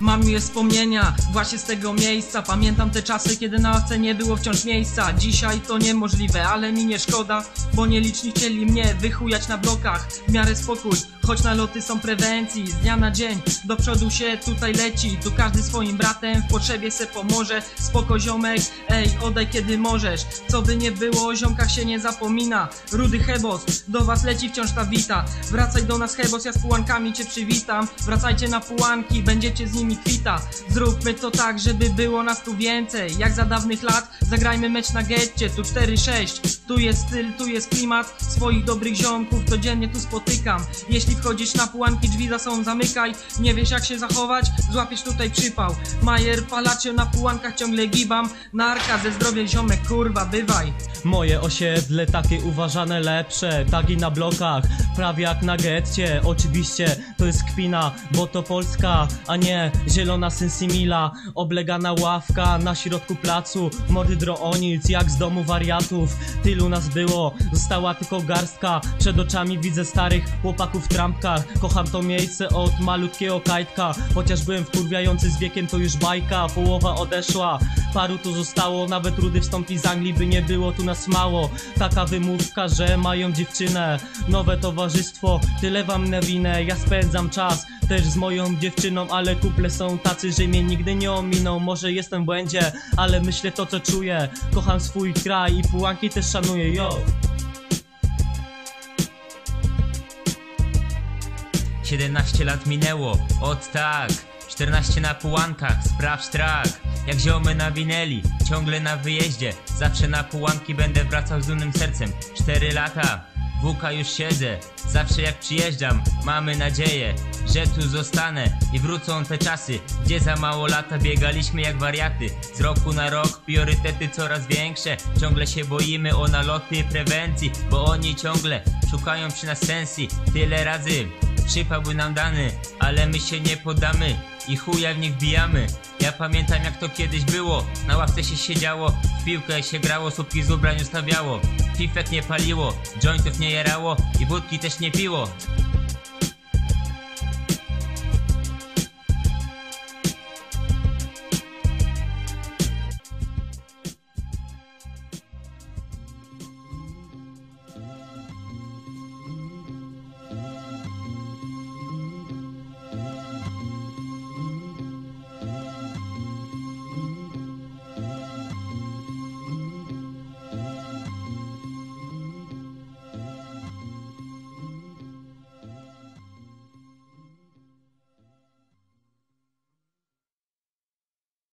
Mam miłe wspomnienia właśnie z tego miejsca. Pamiętam te czasy, kiedy na ławce nie było wciąż miejsca. Dzisiaj to niemożliwe, ale mi nie szkoda Bo nieliczni chcieli mnie wychujać na blokach. W miarę spokój, choć naloty są prewencji. Z dnia na dzień do przodu się tutaj leci. Tu każdy swoim bratem w potrzebie se pomoże. Spoko ziomek, ej oddaj kiedy możesz. Co by nie było, o ziomkach się nie zapomina. Rudy Hebos, do was leci wciąż ta wita. Wracaj do nas Hebos, ja z pułankami cię przywitam. Wracajcie na pułanki, będziecie z nimi kwita Zróbmy to tak, żeby było nas tu więcej. Jak za dawnych lat, zagrajmy mecz na getcie Tu 4-6, tu jest styl, tu jest klimat Swoich dobrych ziomków codziennie tu spotykam. Jeśli wchodzisz na pułanki, drzwi za sobą zamykaj. Nie wiesz jak się zachować, złapiesz tutaj przypał. Majer, palacie na pułankach ciągle gibam. Narka ze zdrowiem ziomek, kurwa, bywaj. Moje osiedle takie uważane lepsze. Tagi na blokach, prawie jak na getcie. Oczywiście to jest kpina, bo to Polska A nie zielona sensimila Oblegana ławka na środku placu. Mordy droonic jak z domu wariatów. Tylu nas było, została tylko garstka. Przed oczami widzę starych chłopaków w trampkach. Kocham to miejsce od malutkiego kajtka. Chociaż byłem wkurwiający z wiekiem to już bajka Połowa odeszła, paru tu zostało Nawet Rudy wstąpi z Anglii by nie było tu nas mało. Taka wymówka, że mają dziewczynę. Nowe towarzystwo, tyle wam na winę. Ja spędzam czas też z moją dziewczyną Ale kuple są tacy, że mnie nigdy nie ominą. Może jestem w błędzie, ale myślę to co czuję. Kocham swój kraj i pułanki też szanuję, yo. 17 lat minęło, od tak. 14 na pułankach, sprawdź trak Jak ziomy nawinęli, ciągle na wyjeździe. Zawsze na pułanki będę wracał z dumnym sercem. 4 lata, WK już siedzę Zawsze jak przyjeżdżam, mamy nadzieję Że tu zostanę i wrócą te czasy Gdzie za mało lata biegaliśmy jak wariaty. Z roku na rok priorytety coraz większe Ciągle się boimy o naloty prewencji Bo oni ciągle szukają przy nas sensji. Tyle razy Przypał był nam dany, ale my się nie poddamy i chuja w nich wbijamy. Ja pamiętam jak to kiedyś było, na ławce się siedziało, w piłkę się grało, słupki z ubrań ustawiało. Fifek nie paliło, jointów nie jerało i wódki też nie piło.